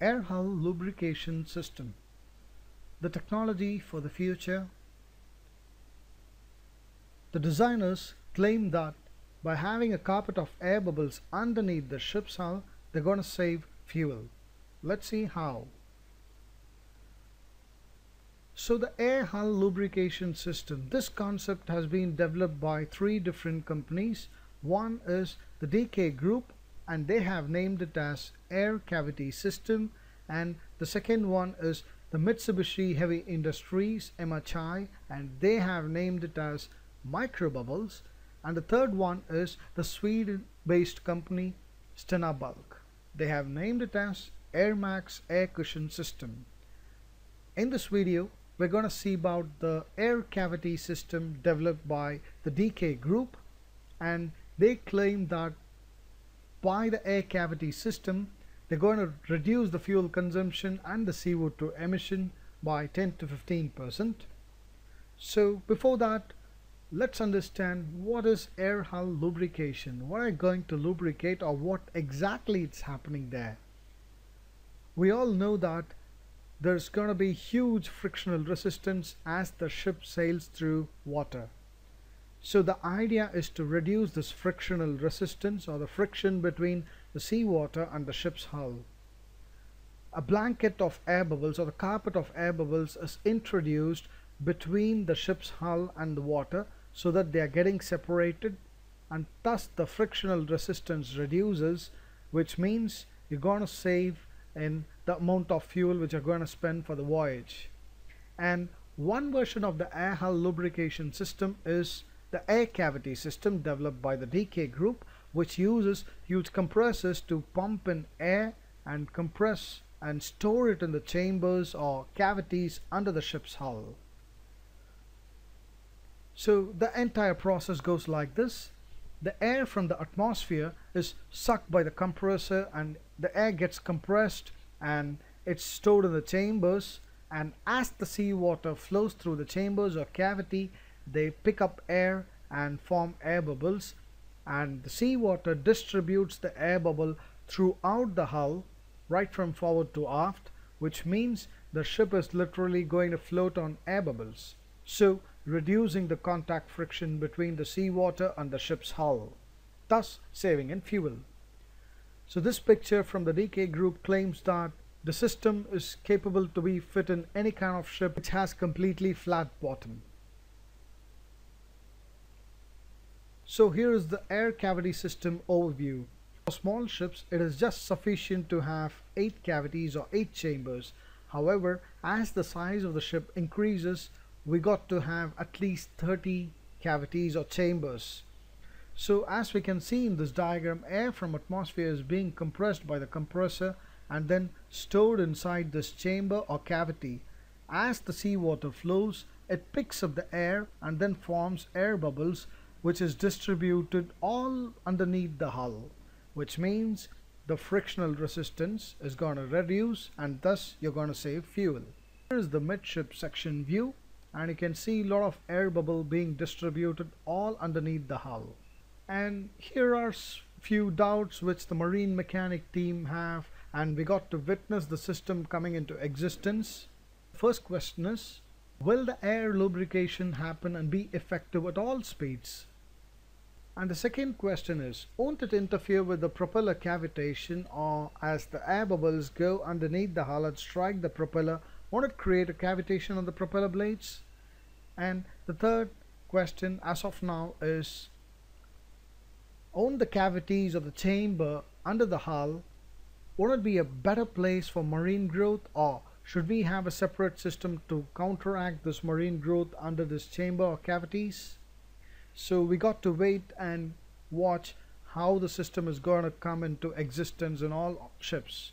Air hull lubrication system. The technology for the future. The designers claim that by having a carpet of air bubbles underneath the ship's hull, they're going to save fuel. Let's see how. So the air hull lubrication system, this concept has been developed by three different companies. One is the DK Group and they have named it as air cavity system and the second one is the Mitsubishi Heavy Industries MHI and they have named it as microbubbles and the third one is the Sweden based company Stena Bulk. They have named it as AirMax air cushion system. In this video we're going to see about the air cavity system developed by the DK group and they claim that by the air cavity system they're going to reduce the fuel consumption and the CO2 emission by 10 to 15 percent. So before that let's understand what is air hull lubrication. What are going to lubricate or what exactly is happening there? We all know that there's going to be huge frictional resistance as the ship sails through water. So the idea is to reduce this frictional resistance or the friction between the seawater and the ship's hull. A blanket of air bubbles or the carpet of air bubbles is introduced between the ship's hull and the water so that they are getting separated and thus the frictional resistance reduces which means you're going to save in the amount of fuel which you're going to spend for the voyage. And one version of the air hull lubrication system is the air cavity system developed by the DK group which uses huge compressors to pump in air and compress and store it in the chambers or cavities under the ship's hull. So the entire process goes like this. The air from the atmosphere is sucked by the compressor and the air gets compressed and it's stored in the chambers and as the seawater flows through the chambers or cavity they pick up air and form air bubbles and the seawater distributes the air bubble throughout the hull right from forward to aft which means the ship is literally going to float on air bubbles so reducing the contact friction between the seawater and the ship's hull thus saving in fuel so this picture from the DK group claims that the system is capable to be fit in any kind of ship which has completely flat bottom. So here is the air cavity system overview. For small ships it is just sufficient to have 8 cavities or 8 chambers. However as the size of the ship increases we got to have at least 30 cavities or chambers. So as we can see in this diagram, air from atmosphere is being compressed by the compressor and then stored inside this chamber or cavity. As the seawater flows, it picks up the air and then forms air bubbles which is distributed all underneath the hull, which means the frictional resistance is going to reduce and thus you're going to save fuel. Here is the midship section view and you can see a lot of air bubble being distributed all underneath the hull and here are few doubts which the Marine Mechanik team have and we got to witness the system coming into existence first question is will the air lubrication happen and be effective at all speeds? And the second question is won't it interfere with the propeller cavitation or as the air bubbles go underneath the hull and strike the propeller won't it create a cavitation on the propeller blades? And the third question as of now is won't the cavities of the chamber under the hull, won't it be a better place for marine growth or should we have a separate system to counteract this marine growth under this chamber or cavities? So we got to wait and watch how the system is going to come into existence in all ships.